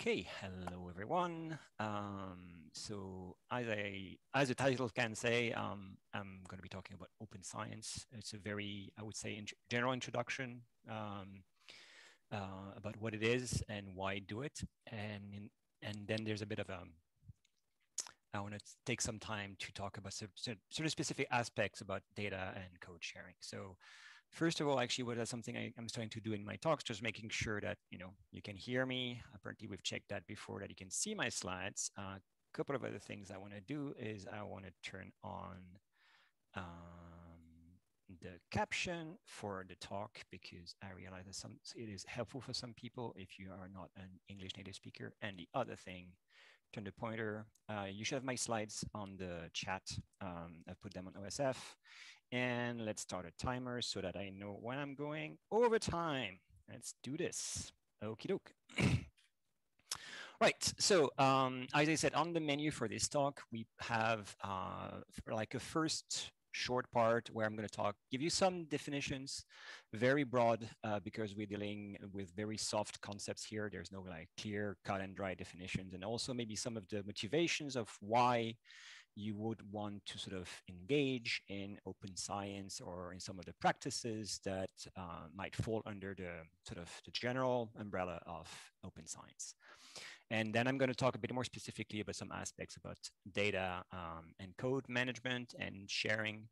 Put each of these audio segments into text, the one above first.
Okay, hello everyone. Um, so as I, as the title can say, um, I'm going to be talking about open science. It's a very, I would say, in general introduction um, uh, about what it is and why do it, and in, and then there's a bit of a. Um, I want to take some time to talk about sort of specific aspects about data and code sharing. So First of all, actually, what is something I, am starting to do in my talks, just making sure that you know you can hear me. Apparently, we've checked that before that you can see my slides. A uh, couple of other things I want to do is I want to turn on um, the caption for the talk because I realize that some it is helpful for some people if you are not an English native speaker. And the other thing, turn the pointer. Uh, you should have my slides on the chat. Um, I've put them on OSF. And let's start a timer so that I know when I'm going over time. Let's do this. Okie doke. right, so um, as I said, on the menu for this talk, we have uh, like a first short part where I'm going to talk, give you some definitions, very broad uh, because we're dealing with very soft concepts here. There's no like clear cut and dry definitions, and also maybe some of the motivations of why you would want to sort of engage in open science or in some of the practices that uh, might fall under the sort of the general umbrella of open science. And then I'm going to talk a bit more specifically about some aspects about data um, and code management and sharing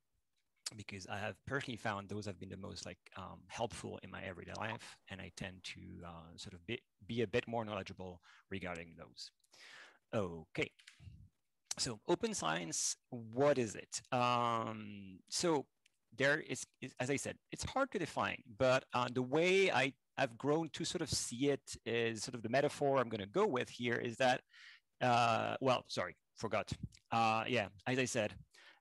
because I have personally found those have been the most like um, helpful in my everyday life, and I tend to uh, sort of be, be a bit more knowledgeable regarding those. Okay, so open science, what is it? Um, so there is, is, as I said, it's hard to define, but uh, the way I, I've grown to sort of see it is sort of the metaphor I'm going to go with here is that, uh, well, sorry, forgot. Uh, yeah, as I said,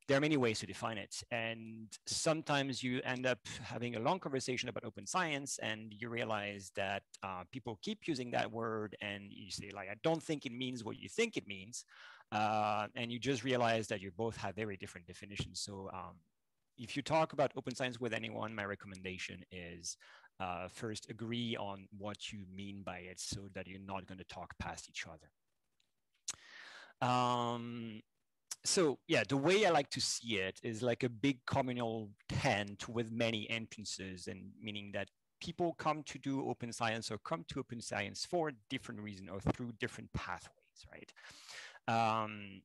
there are many ways to define it. And sometimes you end up having a long conversation about open science and you realize that uh, people keep using that word and you say like, I don't think it means what you think it means. Uh, and you just realize that you both have very different definitions. So um, if you talk about open science with anyone, my recommendation is uh, first agree on what you mean by it so that you're not going to talk past each other. Um, so yeah, the way I like to see it is like a big communal tent with many entrances, and meaning that people come to do open science or come to open science for different reasons or through different pathways, right? Um,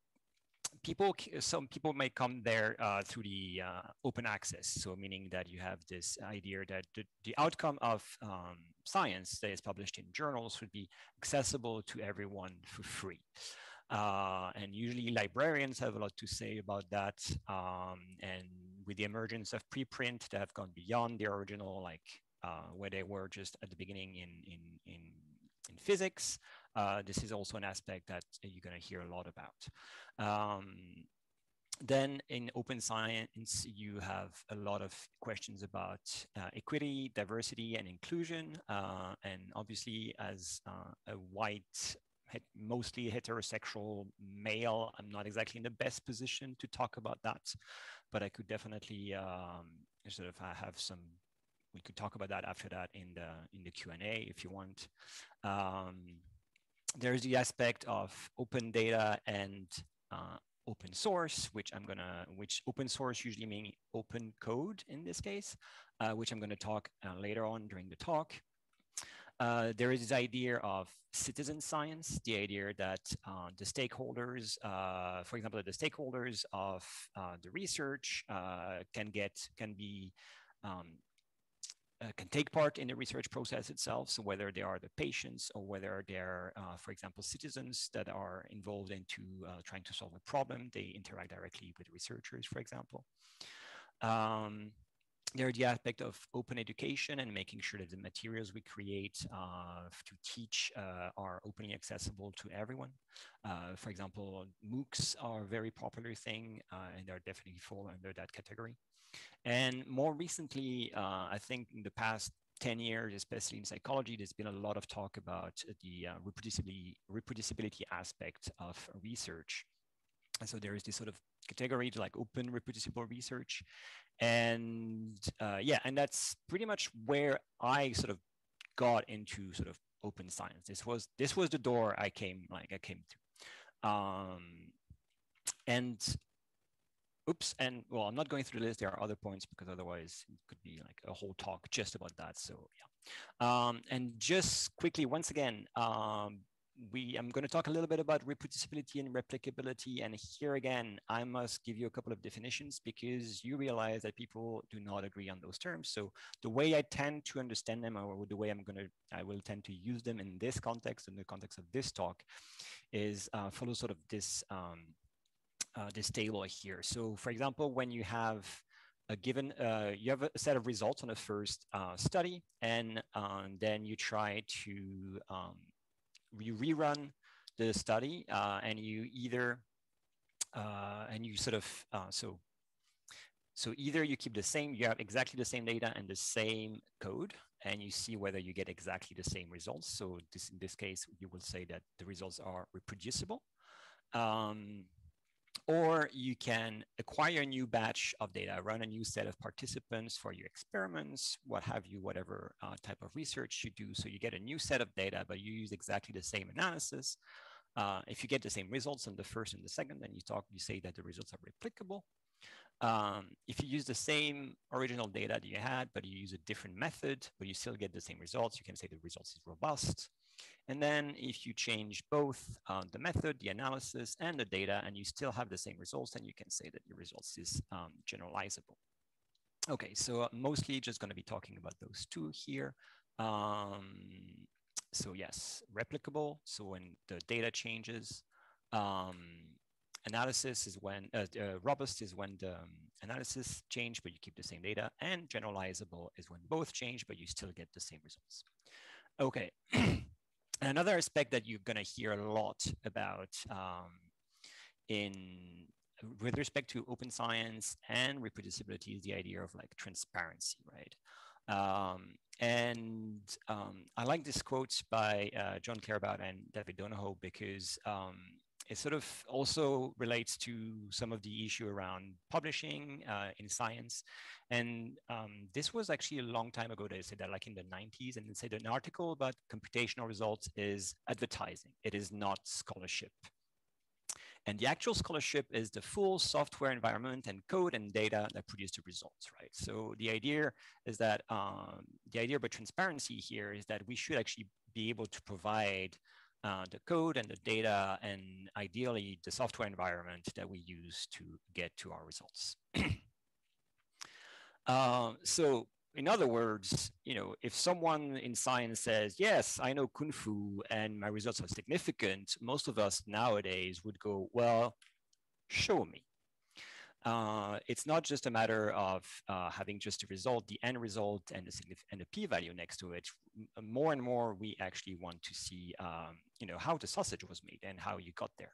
people, some people may come there uh, through the uh, open access. So meaning that you have this idea that the, the outcome of um, science that is published in journals would be accessible to everyone for free. Uh, and usually librarians have a lot to say about that. Um, and with the emergence of preprint that have gone beyond the original, like uh, where they were just at the beginning in, in, in, in physics, uh, this is also an aspect that you're going to hear a lot about. Um, then in open science, you have a lot of questions about uh, equity, diversity, and inclusion. Uh, and obviously, as uh, a white mostly heterosexual male. I'm not exactly in the best position to talk about that, but I could definitely um, sort of have some. We could talk about that after that in the in the Q and A if you want. Um, there's the aspect of open data and uh, open source, which I'm gonna, which open source usually mean open code in this case, uh, which I'm gonna talk uh, later on during the talk. Uh, there is this idea of citizen science, the idea that uh, the stakeholders, uh, for example, the stakeholders of the research can get, can be, um, can take part in the research process itself. So whether they are the patients or whether they're, for example, citizens that are involved into trying to solve a problem, they interact directly with researchers, for example. Um, there's the aspect of open education and making sure that the materials we create uh, to teach uh, are openly accessible to everyone. Uh, for example, MOOCs are a very popular thing uh, and they're definitely fall under that category. And more recently, uh, I think in the past 10 years, especially in psychology, there's been a lot of talk about the uh, reproducibility, reproducibility aspect of research. And so there is this sort of category like open reproducible research and uh, yeah and that's pretty much where i sort of got into sort of open science. This was this was the door I came like I came to. Um, and oops, and well, I'm not going through the list. There are other points because otherwise it could be like a whole talk just about that. So yeah. Um, and just quickly, once again, um, we I'm going to talk a little bit about reproducibility and replicability. And here again, I must give you a couple of definitions because you realize that people do not agree on those terms. So the way I tend to understand them or the way I'm going to, I will tend to use them in this context, in the context of this talk, is uh, follow sort of this, um, uh, this table here. So for example, when you have a given, uh, you have a set of results on a first uh, study, and uh, then you try to um, you rerun the study uh, and you either uh, and you sort of so so either you keep the same you have exactly the same data and the same code and you see whether you get exactly the same results so this in this case you will say that the results are reproducible um, or you can acquire a new batch of data, run a new set of participants for your experiments, what have you, whatever uh, type of research you do. So you get a new set of data, but you use exactly the same analysis. Uh, if you get the same results in the first and the second, then you talk, you say that the results are replicable. Um, if you use the same original data that you had, but you use a different method, but you still get the same results, you can say the results is robust. And then if you change both uh, the method, the analysis, and the data, and you still have the same results, then you can say that your results is um, generalizable. Okay, so uh, mostly just gonna be talking about those two here. Um, so yes, replicable, so when the data changes, um, analysis is when, uh, uh, robust is when the um, analysis change, but you keep the same data, and generalizable is when both change, but you still get the same results. Okay. Another aspect that you're going to hear a lot about um, in with respect to open science and reproducibility is the idea of like transparency, right? Um, and um, I like this quote by uh, Jon Claerbout and David Donoho because um, it sort of also relates to some of the issue around publishing uh, in science. And um, this was actually a long time ago. They said that like in the 90s and they said an article about computational results is advertising. It is not scholarship. And the actual scholarship is the full software environment and code and data that produce the results, right? So the idea is that um, the idea about transparency here is that we should actually be able to provide uh, the code and the data and ideally the software environment that we use to get to our results. uh, so in other words, you know, if someone in science says, yes, I know Kung Fu and my results are significant, most of us nowadays would go, well, show me uh, it's not just a matter of uh, having just a result, the end result and the, and the p-value next to it. More and more, we actually want to see, um, you know, how the sausage was made and how you got there.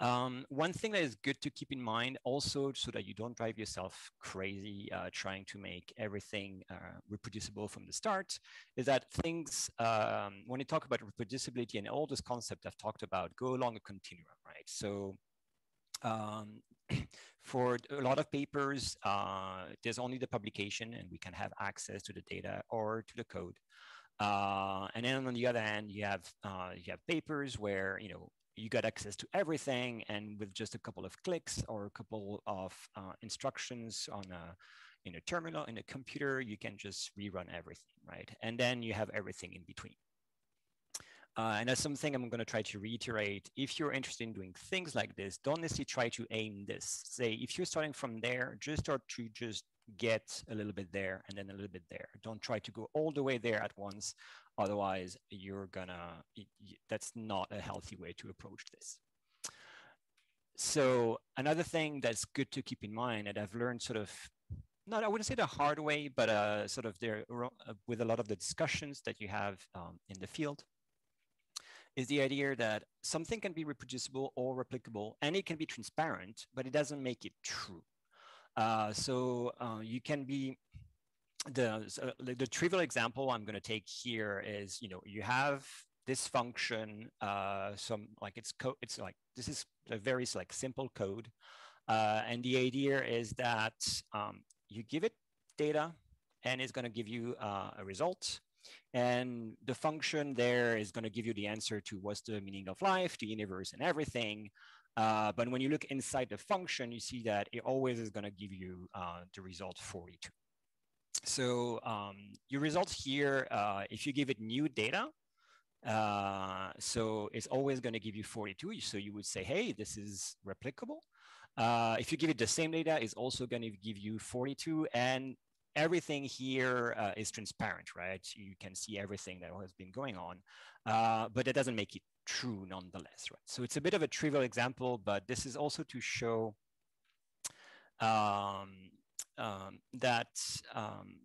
Um, one thing that is good to keep in mind also so that you don't drive yourself crazy uh, trying to make everything uh, reproducible from the start is that things, um, when you talk about reproducibility and all this concept I've talked about, go along a continuum, right? So um, for a lot of papers, uh, there's only the publication and we can have access to the data or to the code. Uh, and then on the other hand, you have, uh, you have papers where, you know, you got access to everything and with just a couple of clicks or a couple of uh, instructions on a, in a terminal, in a computer, you can just rerun everything, right? And then you have everything in between. Uh, and that's something I'm going to try to reiterate. If you're interested in doing things like this, don't necessarily try to aim this. Say, if you're starting from there, just start to just get a little bit there and then a little bit there. Don't try to go all the way there at once. Otherwise, you're gonna, that's not a healthy way to approach this. So another thing that's good to keep in mind, and I've learned sort of not I wouldn't say the hard way, but uh, sort of there uh, with a lot of the discussions that you have um, in the field is the idea that something can be reproducible or replicable and it can be transparent, but it doesn't make it true. Uh, so uh, you can be, the, uh, the trivial example I'm gonna take here is, you know, you have this function, uh, some like it's code, it's like, this is a very like simple code. Uh, and the idea is that um, you give it data and it's gonna give you uh, a result And the function there is going to give you the answer to what's the meaning of life, the universe, and everything. Uh, but when you look inside the function, you see that it always is going to give you uh, the result 42. So um, your results here, uh, if you give it new data, uh, so it's always going to give you 42. So you would say, hey, this is replicable. Uh, if you give it the same data, it's also going to give you 42. And everything here uh, is transparent, right? You can see everything that has been going on, uh, but it doesn't make it true nonetheless, right? So it's a bit of a trivial example, but this is also to show um, um, that, um,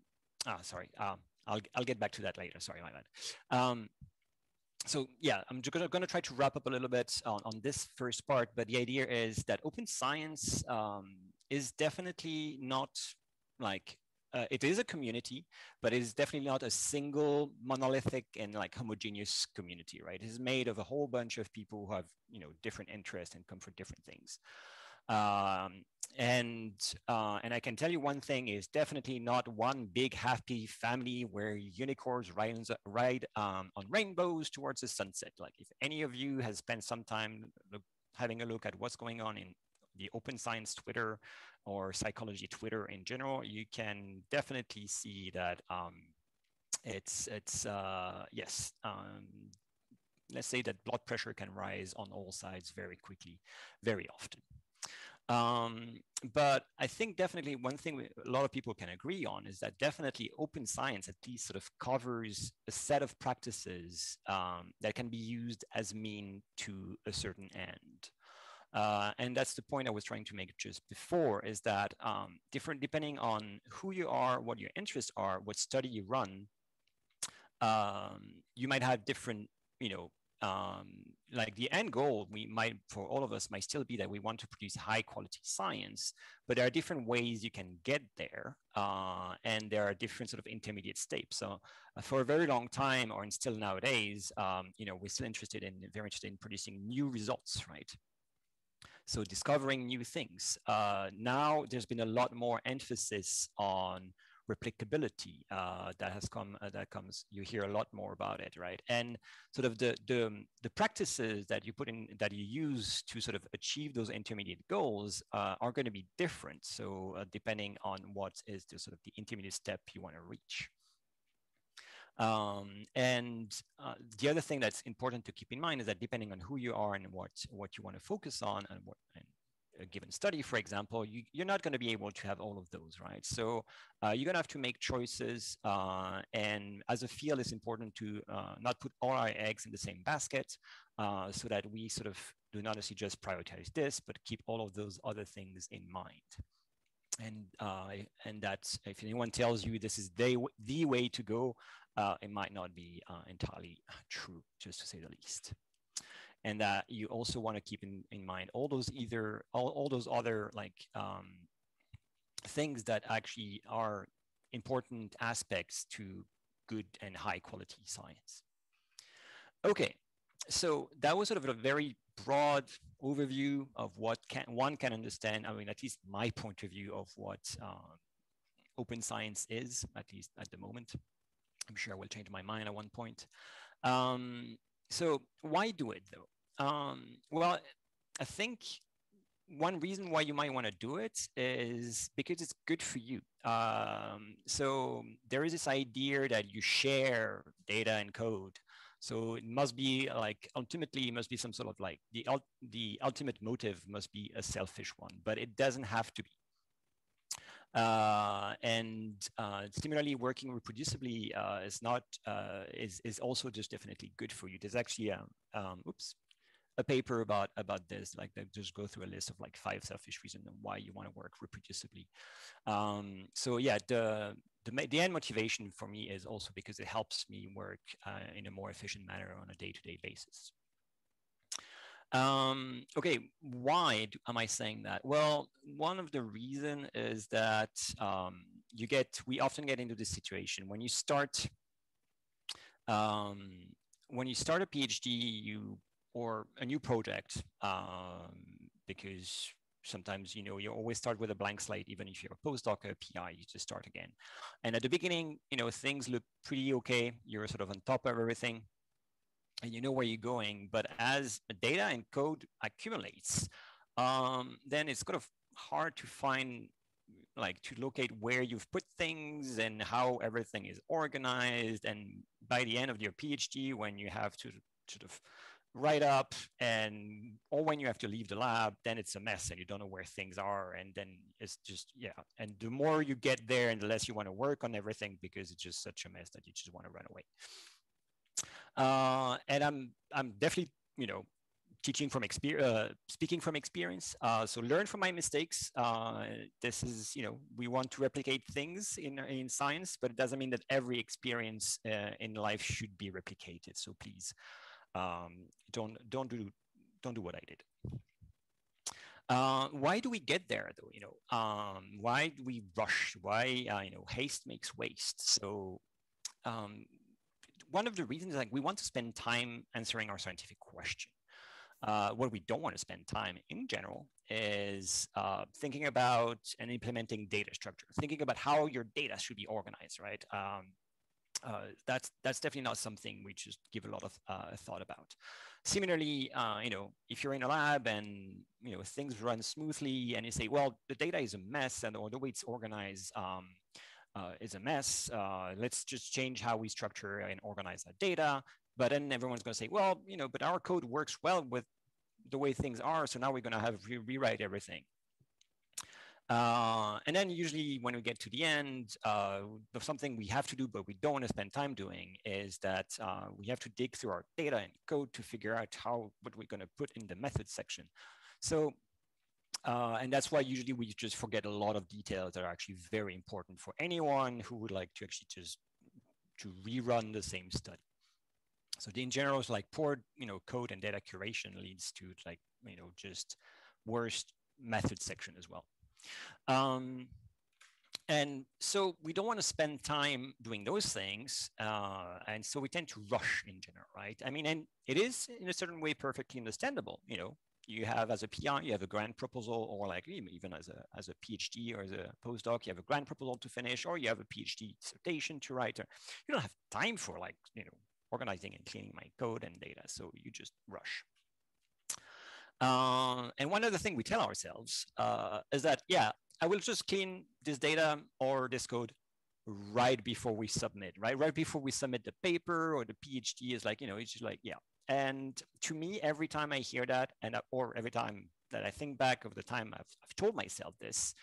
ah, sorry, um, I'll, I'll get back to that later, sorry, my bad. Um, so yeah, I'm going to try to wrap up a little bit on, on this first part, but the idea is that open science um, is definitely not like uh, it is a community, but it is definitely not a single monolithic and like homogeneous community, right? It is made of a whole bunch of people who have, you know, different interests and come for different things. Um, and uh, and I can tell you one thing is definitely not one big happy family where unicorns ride, ride um, on rainbows towards the sunset. Like if any of you has spent some time having a look at what's going on in the open science Twitter or psychology Twitter in general, you can definitely see that um, it's it's uh, yes. Um, let's say that blood pressure can rise on all sides very quickly, very often. Um, but I think definitely one thing we, a lot of people can agree on is that definitely open science at least sort of covers a set of practices um, that can be used as mean to a certain end. Uh, and that's the point I was trying to make just before is that um, different depending on who you are, what your interests are, what study you run, um, you might have different, you know, um, like the end goal we might for all of us might still be that we want to produce high quality science but there are different ways you can get there uh, and there are different sort of intermediate steps. So uh, for a very long time or still nowadays um, you know we're still interested in very interested in producing new results right so discovering new things. Uh, now there's been a lot more emphasis on replicability uh, that has come uh, that comes you hear a lot more about it right? And sort of the, the the practices that you put in that you use to sort of achieve those intermediate goals uh, are going to be different. So uh, depending on what is the sort of the intermediate step you want to reach um, and uh, the other thing that's important to keep in mind is that depending on who you are and what what you want to focus on and what and a given study, for example, you, are not going to be able to have all of those, right? So uh, you're going to have to make choices. Uh, and as a field, it's important to uh, not put all our eggs in the same basket uh, so that we sort of do not necessarily just prioritize this, but keep all of those other things in mind. And, uh, and that if anyone tells you this is the, the way to go, uh, it might not be entirely true, just to say the least and that you also want to keep in, in mind all those either all, all those other like um, things that actually are important aspects to good and high quality science. Okay, so that was sort of a very broad overview of what can, one can understand, I mean, at least my point of view of what uh, open science is, at least at the moment. I'm sure I will change my mind at one point. Um, so why do it though? Um, well, I think one reason why you might want to do it is because it's good for you. Um, so there is this idea that you share data and code. So it must be like ultimately it must be some sort of like the the ultimate motive must be a selfish one, but it doesn't have to be. Uh, and uh, similarly, working reproducibly uh, is not uh, is is also just definitely good for you. There's actually a um, oops a paper about about this. Like they just go through a list of like five selfish reasons why you want to work reproducibly. Um, so yeah, the the, the end motivation for me is also because it helps me work uh, in a more efficient manner on a day-to-day basis. Um, okay, why do, am I saying that? Well, one of the reason is that um, you get, we often get into this situation when you start, um, when you start a PhD, you or a new project, um, because sometimes you know you always start with a blank slate even if you're a postdoc or a pi you just start again. And at the beginning you know things look pretty okay. You're sort of on top of everything. And you know where you're going. But as data and code accumulates um, then it's kind of hard to find like to locate where you've put things and how everything is organized. And by the end of your phd when you have to sort of write up and or when you have to leave the lab then it's a mess and you don't know where things are and then it's just yeah. And the more you get there and the less you want to work on everything because it's just such a mess that you just want to run away. Uh, and i'm i'm definitely you know teaching from experience uh, speaking from experience. Uh, so learn from my mistakes. Uh, this is you know we want to replicate things in in science but it doesn't mean that every experience uh, in life should be replicated. So please um, don't don't do don't do what I did. Uh, why do we get there though? You know, um, why do we rush? Why uh, you know haste makes waste? So um, one of the reasons is like we want to spend time answering our scientific question. Uh, what we don't want to spend time in general is uh, thinking about and implementing data structure, thinking about how your data should be organized, right? Um, uh, that's that's definitely not something we just give a lot of uh, thought about. Similarly, uh, you know, if you're in a lab and you know things run smoothly, and you say, well, the data is a mess, and or the way it's organized um, uh, is a mess. Uh, let's just change how we structure and organize that data. But then everyone's going to say, well, you know, but our code works well with the way things are, so now we're going to have to rewrite everything. Uh, and then usually when we get to the end, uh, something we have to do, but we don't want to spend time doing is that uh, we have to dig through our data and code to figure out how, what we're going to put in the method section. So, uh, and that's why usually we just forget a lot of details that are actually very important for anyone who would like to actually just to rerun the same study. So in general, it's like poor, you know, code and data curation leads to like, you know, just worst method section as well. Um, and so we don't want to spend time doing those things. Uh, and so we tend to rush in general, right? I mean, and it is in a certain way perfectly understandable. You know, you have as a PI, you have a grant proposal, or like even as a, as a PhD or as a postdoc, you have a grant proposal to finish, or you have a PhD dissertation to write. Or you don't have time for like, you know, organizing and cleaning my code and data. So you just rush. Uh, and one other thing we tell ourselves uh, is that, yeah, I will just clean this data or this code right before we submit, right? Right before we submit the paper or the PhD is like, you know, it's just like, yeah. And to me, every time I hear that, and or every time that I think back of the time I've, I've told myself this,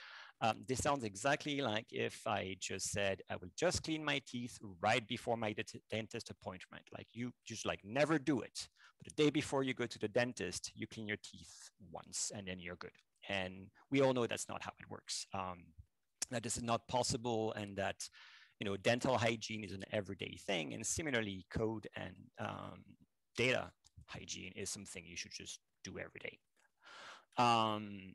um, this sounds exactly like if I just said, I will just clean my teeth right before my dentist appointment. Like you just like never do it. But the day before you go to the dentist, you clean your teeth once and then you're good. And we all know that's not how it works. Um, that this is not possible and that you know dental hygiene is an everyday thing. And similarly, code and um, data hygiene is something you should just do every day. Um,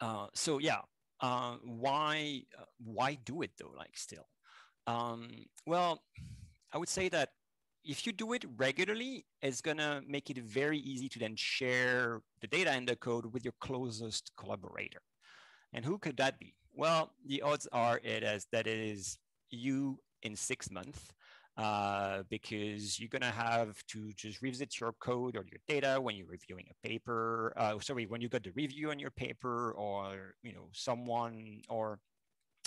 uh, so yeah, uh, why uh, why do it though? Like still, um, well, I would say that if you do it regularly, it's gonna make it very easy to then share the data and the code with your closest collaborator. And who could that be? Well, the odds are it is that it is you in six months uh, because you're going to have to just revisit your code or your data when you're reviewing a paper. Uh, sorry, when you got the review on your paper, or you know someone or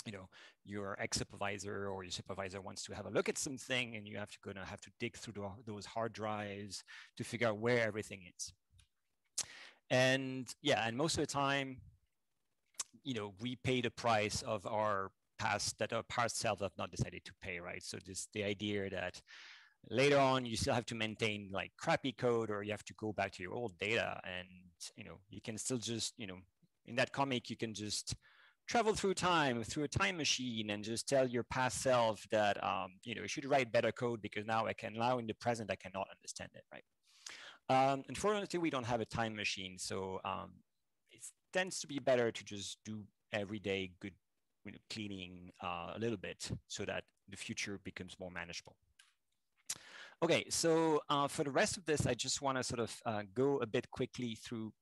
you know your ex supervisor or your supervisor wants to have a look at something, and you have to gonna have to dig through the, those hard drives to figure out where everything is. And yeah, and most of the time, you know, we pay the price of our past that our past selves have not decided to pay, right? So this the idea that later on you still have to maintain like crappy code or you have to go back to your old data and you know you can still just you know in that comic you can just travel through time through a time machine and just tell your past self that um, you know you should write better code because now I can now in the present I cannot understand it right um, unfortunately we don't have a time machine so um, it tends to be better to just do everyday good you know, cleaning uh, a little bit so that the future becomes more manageable. Okay, so uh, for the rest of this, I just want to sort of uh, go a bit quickly through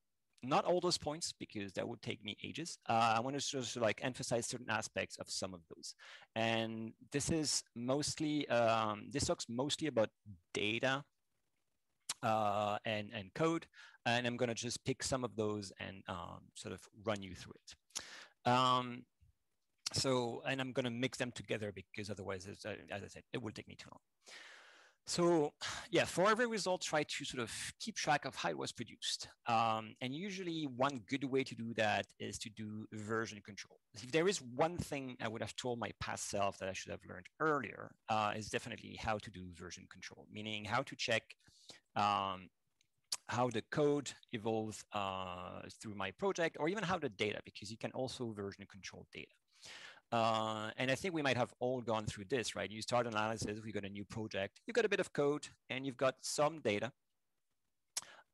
not all those points because that would take me ages. Uh, I want to just like emphasize certain aspects of some of those. And this is mostly, um, this talks mostly about data uh, and, and code. And I'm going to just pick some of those and um, sort of run you through it. Um, so, and I'm going to mix them together because otherwise, as, I said, it will take me too long. So yeah, for every result, try to sort of keep track of how it was produced. Um, and usually one good way to do that is to do version control. If there is one thing I would have told my past self that I should have learned earlier, uh, is definitely how to do version control, meaning how to check um, how the code evolves uh, through my project or even how the data, because you can also version control data. Uh, and I think we might have all gone through this, right? You start analysis, we got a new project, you've got a bit of code and you've got some data.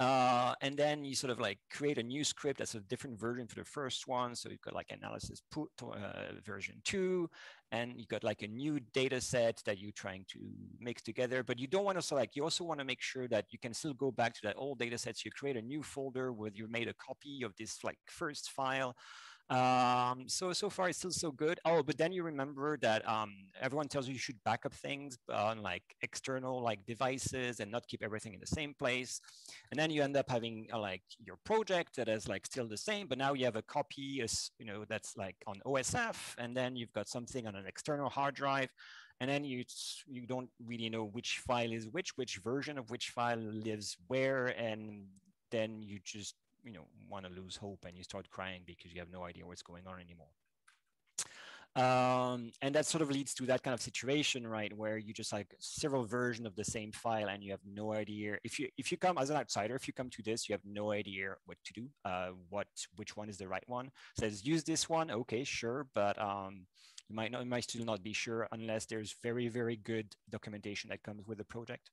Uh, and then you sort of like create a new script that's a different version for the first one. So you've got like analysis put uh, version two, and you've got like a new data set that you're trying to mix together. But you don't want to select, you also want to make sure that you can still go back to that old data sets. You create a new folder where you made a copy of this like first file. Um, so, so far it's still so good. Oh, but then you remember that um, everyone tells you you should back up things on like external like devices and not keep everything in the same place. And then you end up having uh, like your project that is like still the same, but now you have a copy is, you know, that's like on OSF and then you've got something on an external hard drive and then you you don't really know which file is which which version of which file lives where and then you just you know want to lose hope and you start crying because you have no idea what's going on anymore. Um, and that sort of leads to that kind of situation right where you just like several versions of the same file and you have no idea. If you if you come as an outsider if you come to this you have no idea what to do uh, what which one is the right one. Says use this one. Okay sure but um, you might not you might still not be sure unless there's very very good documentation that comes with the project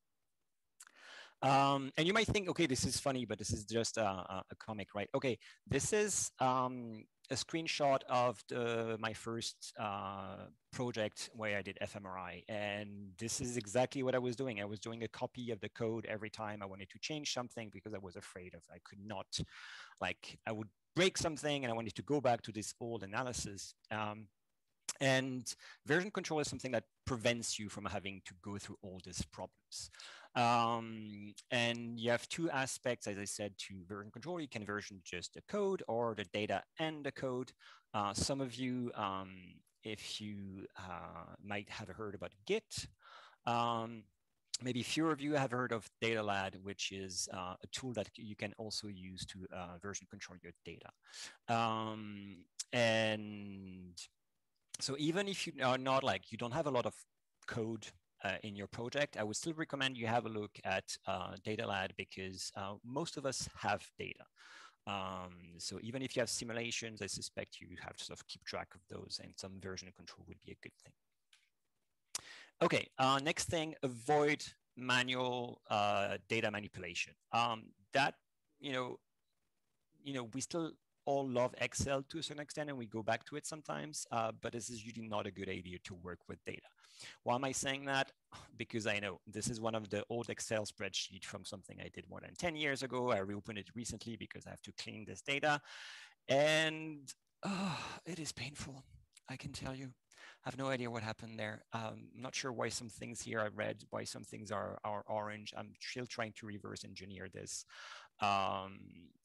um, and you might think, okay, this is funny, but this is just a, a comic, right? Okay, this is um, a screenshot of the, my first uh, project where I did fMRI. And this is exactly what I was doing. I was doing a copy of the code every time I wanted to change something because I was afraid of I could not, like, I would break something and I wanted to go back to this old analysis. Um, and version control is something that prevents you from having to go through all these problems. Um, and you have two aspects, as I said, to version control. You can version just the code or the data and the code. Uh, some of you, um, if you uh, might have heard about Git, um, maybe fewer of you have heard of DataLad, which is uh, a tool that you can also use to uh, version control your data. Um, and so even if you are not like, you don't have a lot of code uh, in your project, I would still recommend you have a look at uh, DataLad because uh, most of us have data. Um, so even if you have simulations, I suspect you have to sort of keep track of those and some version control would be a good thing. Okay, uh, next thing, avoid manual uh, data manipulation. Um, that, you know, you know, we still all love Excel to a certain extent and we go back to it sometimes, uh, but this is usually not a good idea to work with data. Why am I saying that? Because I know this is one of the old Excel spreadsheet from something I did more than 10 years ago. I reopened it recently because I have to clean this data and oh, it is painful, I can tell you. I have no idea what happened there. Um, I'm not sure why some things here are red, why some things are, are orange. I'm still trying to reverse engineer this. Um,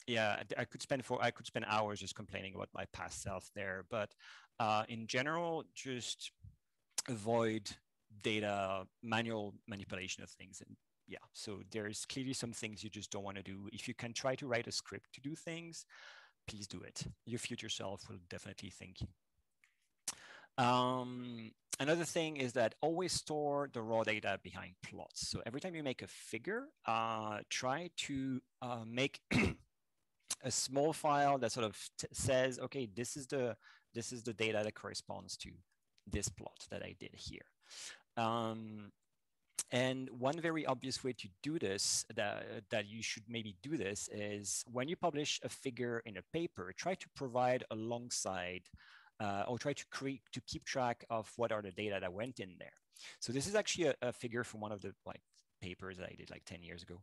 yeah, I could spend for I could spend hours just complaining about my past self there. But uh, in general, just avoid data manual manipulation of things and yeah so there's clearly some things you just don't want to do if you can try to write a script to do things please do it your future self will definitely thank you um, another thing is that always store the raw data behind plots. So every time you make a figure, uh, try to uh, make a small file that sort of says, okay, this is the this is the data that corresponds to this plot that I did here. Um, and one very obvious way to do this, that, that you should maybe do this, is when you publish a figure in a paper, try to provide alongside uh, or try to create to keep track of what are the data that went in there. So this is actually a, a figure from one of the like papers that I did like 10 years ago.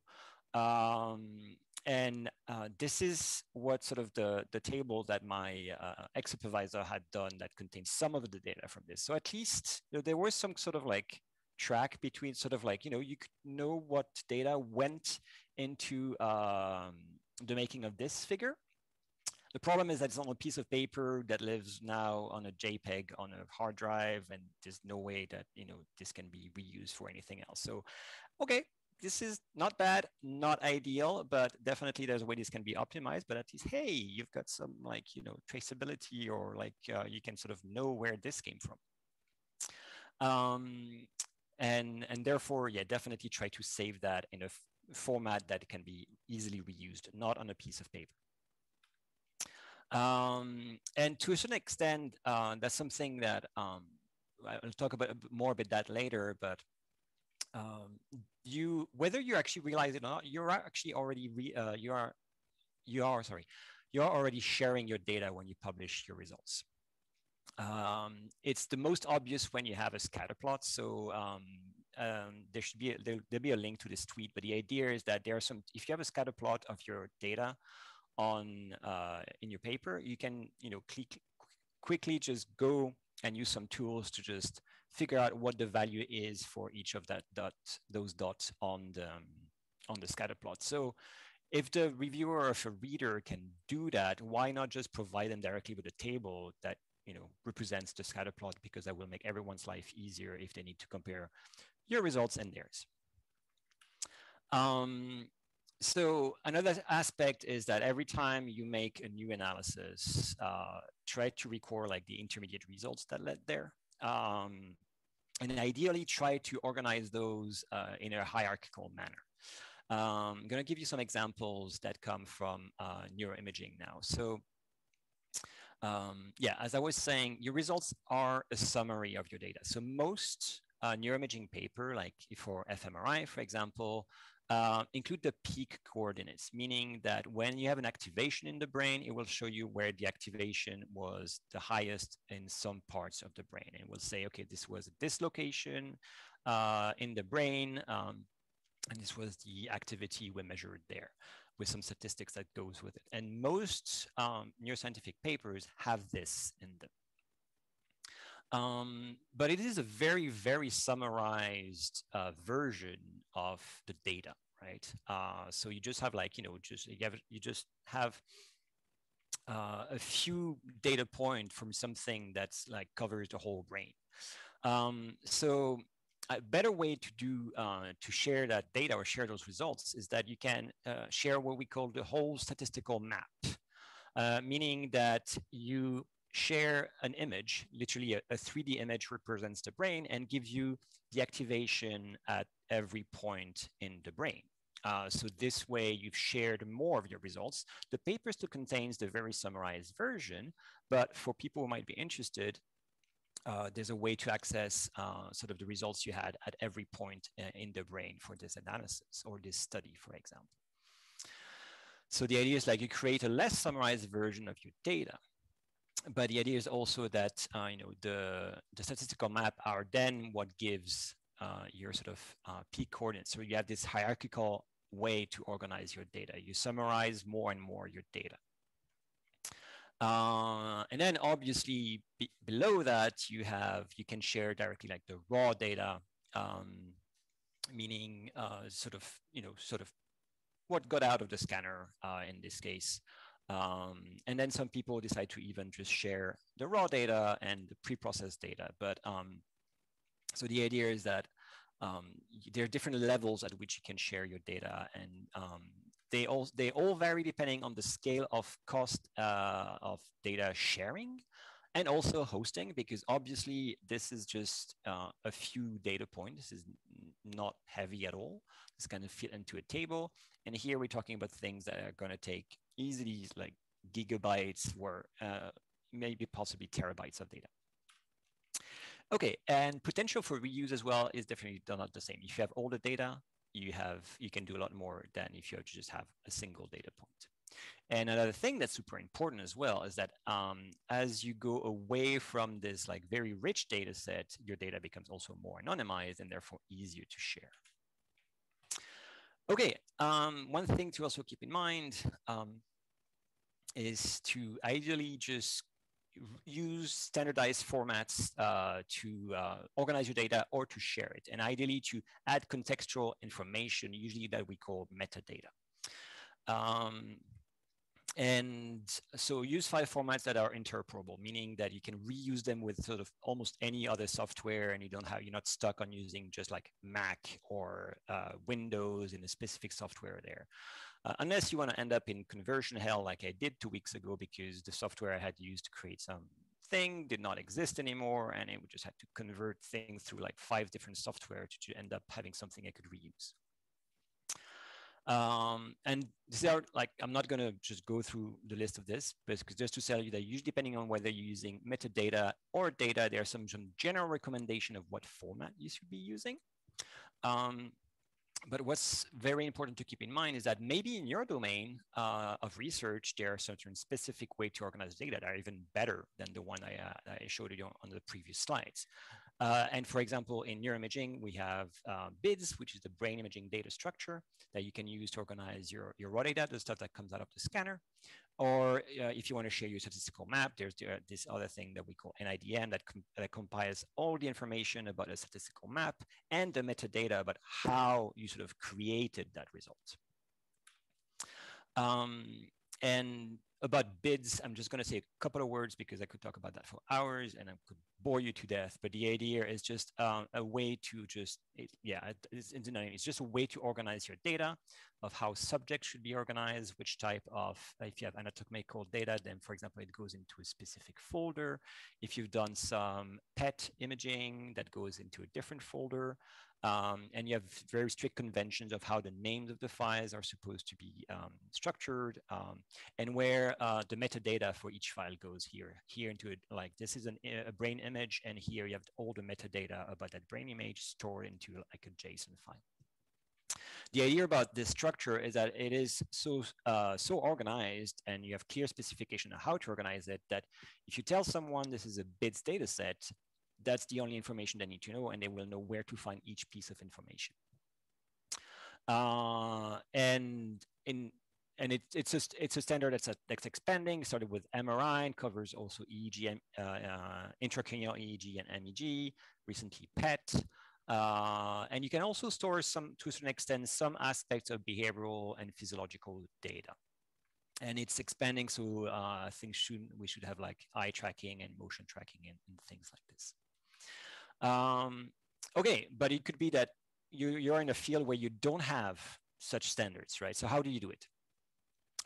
Um, and uh, this is what sort of the, the table that my uh, ex-supervisor had done that contains some of the data from this. So at least you know, there was some sort of like track between sort of like, you know, you could know what data went into um, the making of this figure. The problem is that it's on a piece of paper that lives now on a JPEG on a hard drive, and there's no way that you know this can be reused for anything else. So, okay, this is not bad, not ideal, but definitely there's a way this can be optimized. But at least, hey, you've got some like you know traceability, or like uh, you can sort of know where this came from. Um, and and therefore, yeah, definitely try to save that in a format that can be easily reused, not on a piece of paper. Um, and to a certain extent, uh, that's something that um, I'll talk about more about that later, but um, you whether you actually realize it or not, you're actually already re, uh, you are you are sorry, you are already sharing your data when you publish your results. Um, it's the most obvious when you have a scatter plot. So um, um, there should be a, there, will be a link to this tweet, but the idea is that there are some if you have a scatter plot of your data on uh, in your paper, you can you know click quickly just go and use some tools to just figure out what the value is for each of that dot, those dots on the, on the scatter plot. So if the reviewer or if a reader can do that, why not just provide them directly with a table that you know represents the scatter plot because that will make everyone's life easier if they need to compare your results and theirs. Um, so another aspect is that every time you make a new analysis, uh, try to record like the intermediate results that led there. Um, and ideally try to organize those uh, in a hierarchical manner. Um, I'm going to give you some examples that come from uh, neuroimaging now. So um, yeah, as I was saying, your results are a summary of your data. So most uh, neuroimaging paper, like for fMRI, for example, uh, include the peak coordinates, meaning that when you have an activation in the brain, it will show you where the activation was the highest in some parts of the brain. And will say, okay, this was this location uh, in the brain, um, and this was the activity we measured there with some statistics that goes with it. And most um, neuroscientific papers have this in them. Um, but it is a very, very summarized uh, version of the data, right? Uh, so you just have like, you know, just you, have, you just have uh, a few data point from something that's like covers the whole brain. Um, so a better way to do uh, to share that data or share those results is that you can uh, share what we call the whole statistical map, uh, meaning that you share an image, literally a, a 3D image represents the brain and gives you the activation at every point in the brain. Uh, so this way you've shared more of your results. The paper still contains the very summarized version, but for people who might be interested, uh, there's a way to access uh, sort of the results you had at every point uh, in the brain for this analysis or this study, for example. So the idea is like you create a less summarized version of your data but the idea is also that uh, you know the the statistical map are then what gives uh, your sort of uh, peak coordinates. So you have this hierarchical way to organize your data. You summarize more and more your data. Uh, and then obviously below that you have you can share directly like the raw data, um, meaning uh, sort of you know sort of what got out of the scanner uh, in this case. Um, and then some people decide to even just share the raw data and the pre-processed data. But um, so the idea is that um, there are different levels at which you can share your data, and um, they all they all vary depending on the scale of cost uh, of data sharing and also hosting because obviously this is just uh, a few data points. This is not heavy at all. It's going to fit into a table. And here we're talking about things that are going to take easily like gigabytes or uh, maybe possibly terabytes of data. Okay, and potential for reuse as well is definitely not the same. If you have all the data, you have you can do a lot more than if you just have a single data point. And another thing that's super important as well is that um, as you go away from this like very rich data set, your data becomes also more anonymized and therefore easier to share. Okay, um, one thing to also keep in mind um, is to ideally just use standardized formats uh, to uh, organize your data or to share it, and ideally to add contextual information, usually that we call metadata. Um, and so use file formats that are interoperable, meaning that you can reuse them with sort of almost any other software and you don't have, you're not stuck on using just like Mac or uh, Windows in a specific software there. Uh, unless you want to end up in conversion hell like I did two weeks ago because the software I had used to create some thing did not exist anymore and it would just had to convert things through like five different software to, to end up having something I could reuse. Um, and these are like, I'm not going to just go through the list of this, but just to tell you that usually depending on whether you're using metadata or data, there are some, some general recommendation of what format you should be using. Um, but what's very important to keep in mind is that maybe in your domain uh, of research, there are certain specific way to organize data that are even better than the one I, uh, I showed you on the previous slides. Uh, and for example, in neuroimaging, we have uh, BIDS, which is the brain imaging data structure that you can use to organize your, your raw data, the stuff that comes out of the scanner. Or uh, if you want to share your statistical map, there's the, this other thing that we call NIDM that, com that compiles all the information about a statistical map and the metadata about how you sort of created that result. Um, and about BIDS, I'm just going to say a couple of words because I could talk about that for hours and I could bore you to death. But the idea is just um, a way to just, it, yeah, it's, it's just a way to organize your data of how subjects should be organized, which type of, if you have anatomical data, then for example, it goes into a specific folder. If you've done some PET imaging, that goes into a different folder. Um, and you have very strict conventions of how the names of the files are supposed to be um, structured um, and where uh, the metadata for each file goes here, here into it. Like this is an, a brain image and here you have all the metadata about that brain image stored into like a JSON file. The idea about this structure is that it is so uh, so organized and you have clear specification of how to organize it that if you tell someone this is a BIDS data set, that's the only information they need to know and they will know where to find each piece of information. Uh, and in and it, it's just it's a standard that's, a, that's expanding. It started with MRI and covers also EEG, uh, uh, intracranial EEG and MEG. Recently, PET, uh, and you can also store some, to a certain extent, some aspects of behavioral and physiological data. And it's expanding, so uh, I think should, we should have like eye tracking and motion tracking and, and things like this. Um, okay, but it could be that you, you're in a field where you don't have such standards, right? So how do you do it?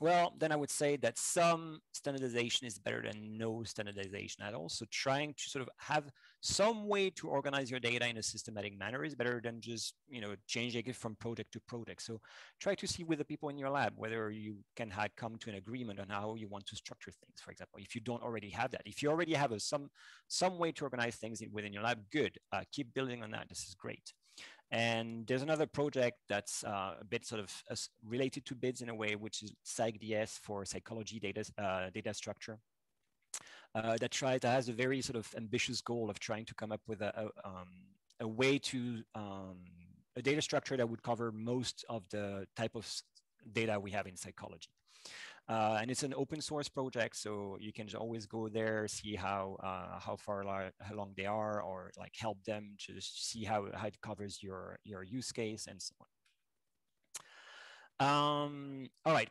Well, then I would say that some standardization is better than no standardization at all. So trying to sort of have some way to organize your data in a systematic manner is better than just, you know, changing it from project to project. So try to see with the people in your lab whether you can have come to an agreement on how you want to structure things. For example, if you don't already have that, if you already have a, some some way to organize things within your lab, good. Uh, keep building on that. This is great. And there's another project that's uh, a bit sort of uh, related to BIDS in a way, which is PsychDS for psychology data, uh, data structure. Uh, that tries that has a very sort of ambitious goal of trying to come up with a, a, um, a way to um, a data structure that would cover most of the type of data we have in psychology. Uh, and it's an open source project, so you can always go there, see how uh, how far how long they are, or like help them to see how, how it covers your your use case and so on. Um, all right,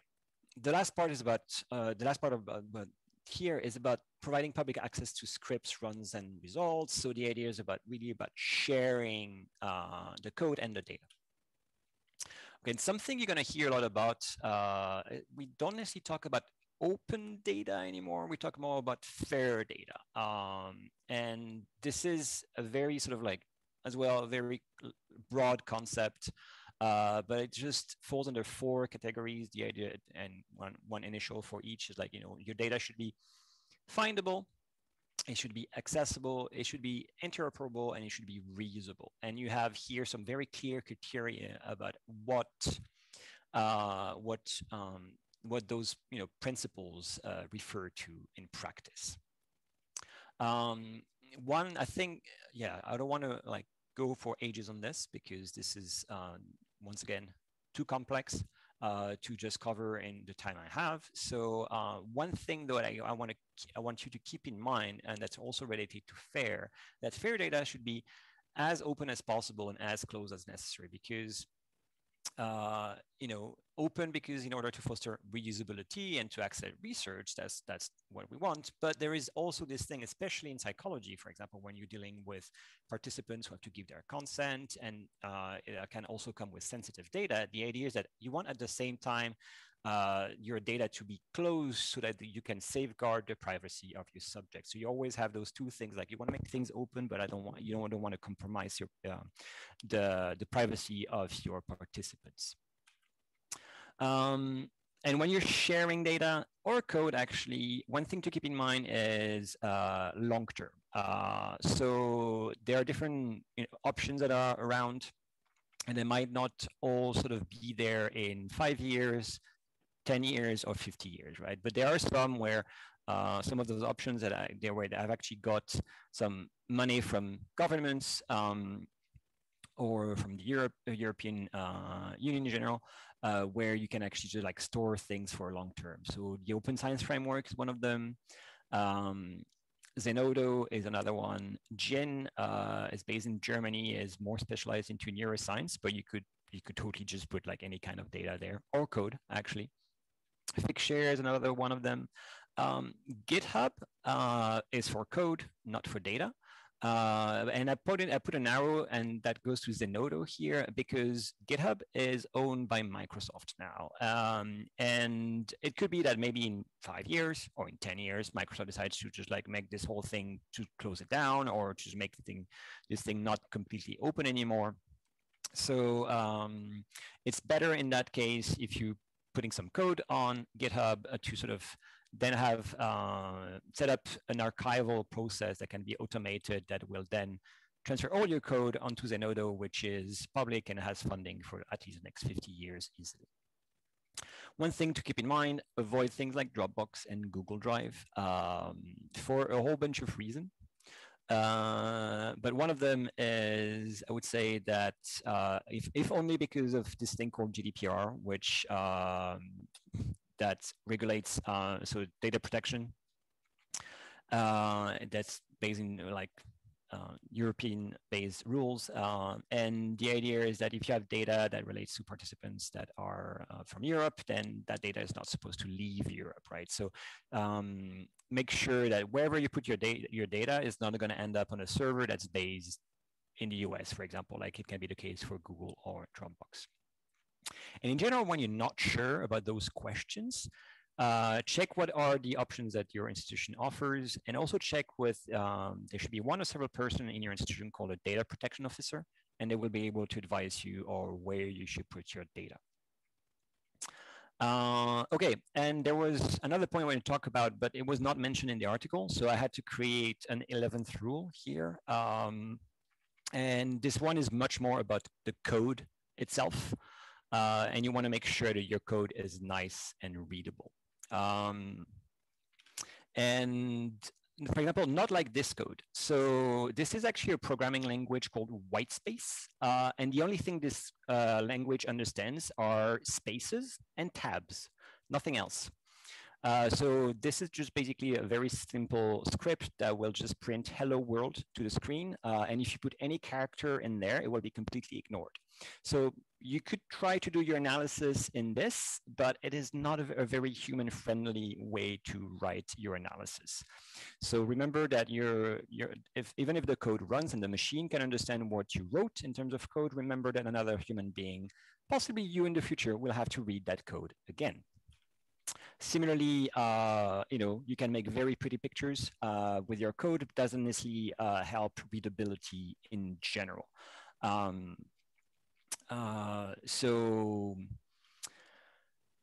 the last part is about uh, the last part of but here is about providing public access to scripts, runs, and results. So the idea is about really about sharing uh, the code and the data. Okay, and something you're going to hear a lot about, uh, we don't necessarily talk about open data anymore. We talk more about fair data. Um, and this is a very sort of like, as well, very broad concept, uh, but it just falls under four categories. The idea, and one, one initial for each is like, you know, your data should be findable, it should be accessible, it should be interoperable, and it should be reusable. And you have here some very clear criteria about what uh, what um, what those you know principles uh, refer to in practice. Um, one, I think, yeah, I don't want to like go for ages on this because this is uh, once again too complex uh, to just cover in the time I have. So uh, one thing that I, I want to I want you to keep in mind, and that's also related to FAIR, that FAIR data should be as open as possible and as close as necessary because uh, you know, open because in order to foster reusability and to accelerate research, that's that's what we want. But there is also this thing, especially in psychology, for example, when you're dealing with participants who have to give their consent, and uh, can also come with sensitive data. The idea is that you want at the same time uh, your data to be closed so that you can safeguard the privacy of your subject. So you always have those two things, like you want to make things open, but I don't want you don't, don't want to compromise your uh, the the privacy of your participants. Um, and when you're sharing data or code, actually, one thing to keep in mind is uh, long term. Uh, so there are different you know, options that are around, and they might not all sort of be there in five years, 10 years or 50 years, right? But there are some where uh, some of those options that I, there where I've actually got some money from governments um, or from the Europe, uh, European uh, Union in general, uh, where you can actually just like store things for long term. So the Open Science Framework is one of them. Um, Zenodo is another one. GIN uh, is based in Germany, is more specialized into neuroscience, but you could you could totally just put like any kind of data there or code actually. Figshare is another one of them. Um, GitHub uh, is for code, not for data. Uh, and I put in, I put an arrow and that goes to Zenodo here because GitHub is owned by Microsoft now. Um, and it could be that maybe in five years or in 10 years, Microsoft decides to just like make this whole thing to close it down or just make the thing, this thing not completely open anymore. So um, it's better in that case if you putting some code on GitHub uh, to sort of then have uh, set up an archival process that can be automated that will then transfer all your code onto Zenodo, which is public and has funding for at least the next 50 years easily. One thing to keep in mind, avoid things like Dropbox and Google Drive um, for a whole bunch of reasons. Uh, but one of them is, I would say that uh, if, if only because of this thing called GDPR, which um, that regulates uh, so data protection. Uh, that's based in like uh, European-based rules. Uh, and the idea is that if you have data that relates to participants that are uh, from Europe, then that data is not supposed to leave Europe, right? So um, make sure that wherever you put your data, your data is not going to end up on a server that's based in the US, for example, like it can be the case for Google or Dropbox. And in general, when you're not sure about those questions, uh, check what are the options that your institution offers and also check with, um, there should be one or several person in your institution called a data protection officer, and they will be able to advise you or where you should put your data. Uh, okay, and there was another point I want to talk about, but it was not mentioned in the article. So I had to create an 11th rule here. Um, and this one is much more about the code itself. Uh, and you want to make sure that your code is nice and readable. Um, and for example, not like this code. So this is actually a programming language called Whitespace. Uh, and the only thing this uh, language understands are spaces and tabs, nothing else. Uh, so this is just basically a very simple script that will just print hello world to the screen. Uh, and if you put any character in there, it will be completely ignored. So you could try to do your analysis in this, but it is not a, a very human friendly way to write your analysis. So remember that you're, if, even if the code runs and the machine can understand what you wrote in terms of code, remember that another human being, possibly you in the future, will have to read that code again. Similarly, uh, you know, you can make very pretty pictures uh, with your code. It doesn't necessarily uh, help readability in general. Um, uh, so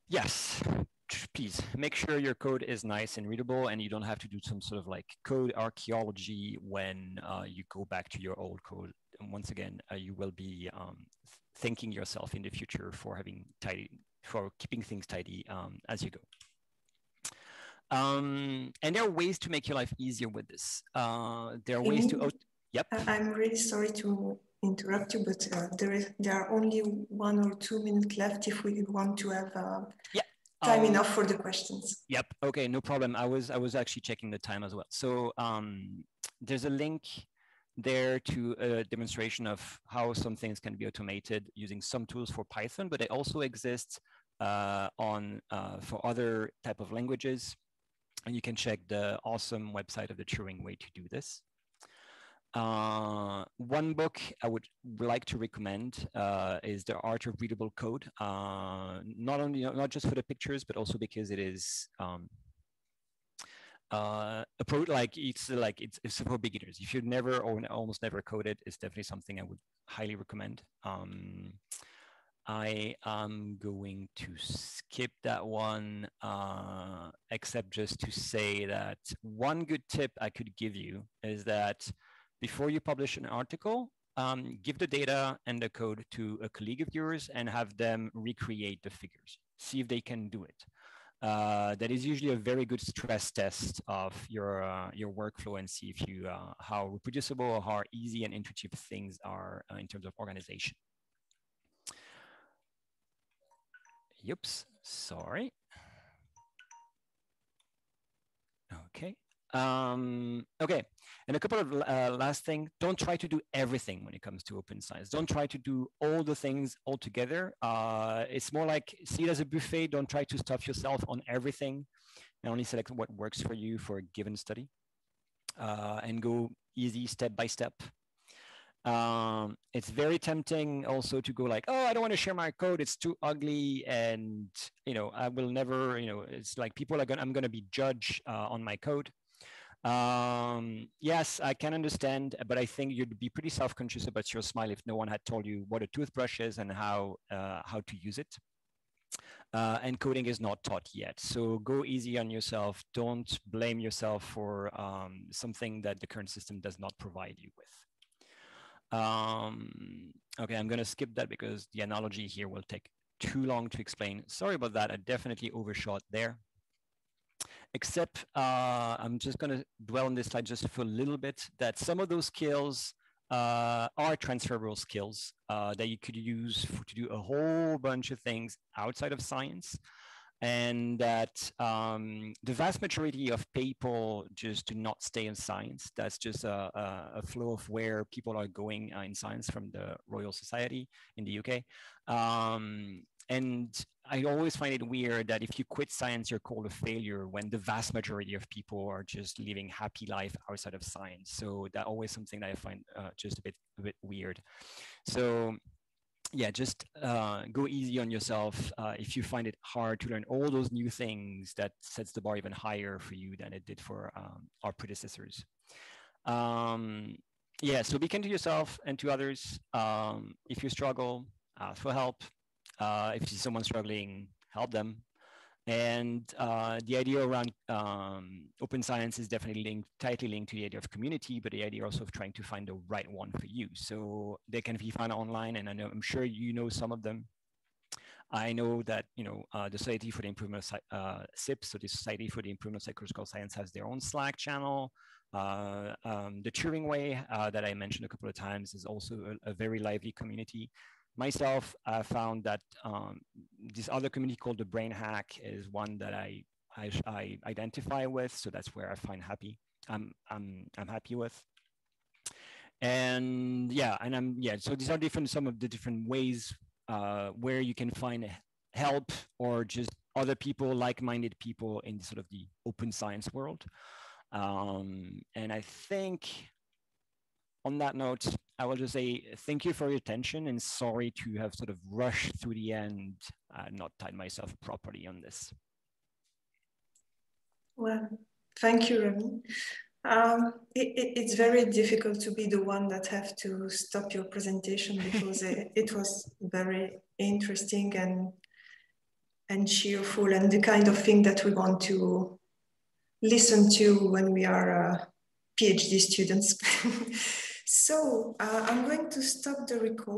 yes, please make sure your code is nice and readable and you don't have to do some sort of like code archaeology when uh, you go back to your old code. And once again, uh, you will be um, thanking yourself in the future for having tidy, for keeping things tidy um, as you go. Um, and there are ways to make your life easier with this. Uh, there are ways to Yep. I'm really sorry to interrupt you, but uh, there is there are only one or two minutes left if we want to have uh, yeah. time um, enough for the questions. Yep. Okay, no problem. I was I was actually checking the time as well. So um, there's a link there to a demonstration of how some things can be automated using some tools for Python, but it also exists uh, on uh, for other type of languages. And you can check the awesome website of the Turing Way to do this. Uh, one book I would like to recommend uh, is The Art of Readable Code. Uh, not only not just for the pictures, but also because it is um, uh, approach like it's like it's, it's for beginners. If you've never or almost never coded, it's definitely something I would highly recommend. Um, I am going to skip that one, uh, except just to say that one good tip I could give you is that before you publish an article, um, give the data and the code to a colleague of yours and have them recreate the figures. See if they can do it. Uh, that is usually a very good stress test of your uh, your workflow and see if you uh, how reproducible or how easy and intuitive things are uh, in terms of organization. Oops, sorry. Okay. Um, okay, and a couple of uh, last thing, don't try to do everything when it comes to open science. Don't try to do all the things all together. Uh, it's more like see it as a buffet. Don't try to stuff yourself on everything and only select what works for you for a given study uh, and go easy step by step. Um, it's very tempting also to go like, oh, I don't want to share my code. It's too ugly. And, you know, I will never, you know, it's like people are going I'm going to be judged uh, on my code. Um, yes, I can understand, but I think you'd be pretty self-conscious about your smile if no one had told you what a toothbrush is and how, uh, how to use it. Uh, and coding is not taught yet. So go easy on yourself. Don't blame yourself for um, something that the current system does not provide you with. Um, okay, I'm gonna skip that because the analogy here will take too long to explain. Sorry about that, I definitely overshot there except uh, I'm just going to dwell on this slide just for a little bit, that some of those skills uh, are transferable skills uh, that you could use for, to do a whole bunch of things outside of science. And that um, the vast majority of people just do not stay in science. That's just a, a, flow of where people are going uh, in science from the Royal Society in the UK. Um, and I always find it weird that if you quit science, you're called a failure when the vast majority of people are just living happy life outside of science. So that always something that I find uh, just a bit, a bit weird. So yeah, just uh, go easy on yourself. Uh, if you find it hard to learn all those new things, that sets the bar even higher for you than it did for um, our predecessors. Um, yeah, so be kind to yourself and to others. Um, if you struggle, ask for help. Uh, if you see someone struggling, help them. And uh, the idea around um, open science is definitely linked, tightly linked to the idea of community, but the idea also of trying to find the right one for you. So they can be found online, and I know I'm sure you know some of them. I know that you know uh, the Society for the Improvement of uh, SIP, so the Society for the Improvement of Psychological Science, has their own Slack channel. Uh, um, the Turing Way uh, that I mentioned a couple of times is also a, a very lively community myself, I found that um, this other community called the Brain Hack is one that I, I, I identify with. So that's where I find happy. I'm, I'm, I'm happy with. And yeah, and I'm, yeah, so these are different, some of the different ways uh, where you can find help or just other people, like-minded people in sort of the open science world. Um, and I think on that note, I will just say thank you for your attention and sorry to have sort of rushed through the end and not tied myself properly on this. Well, thank you, Remi. Um, it, it, it's very difficult to be the one that have to stop your presentation because it, it, was very interesting and and cheerful and the kind of thing that we want to listen to when we are uh, PhD students. So uh, I'm going to stop the record.